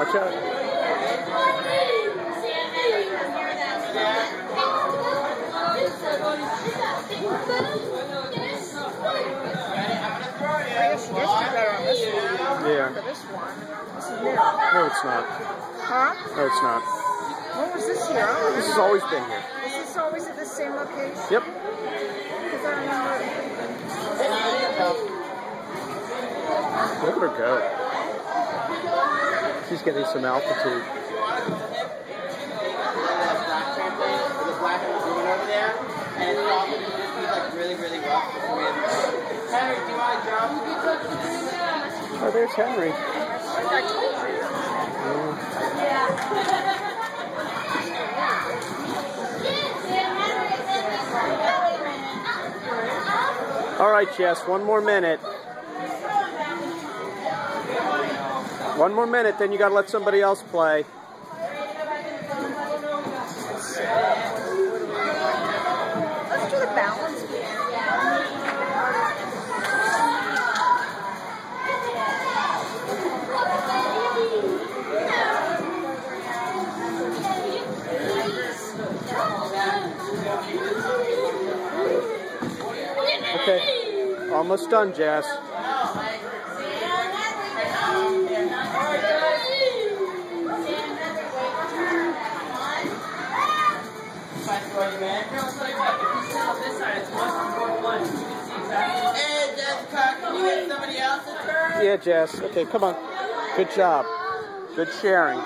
Watch out. I guess you guys do better on this one. Yeah. Look at this one. This is new. No, it's not. Huh? No, it's not. Oh, when was this here? I This has always been here. Is this always at the same location? Yep. Remember Let her go. She's getting some altitude. the black woman over there, and it's all this is like really, really rough before we have Henry, do you want to jump? Oh, there's Henry. I told you. Mm. All right, Jess, one more minute. One more minute, then you got to let somebody else play. Let's do the balance. Okay. Almost done, turn? Yeah, Jess. Okay, come on. Good job. Good sharing.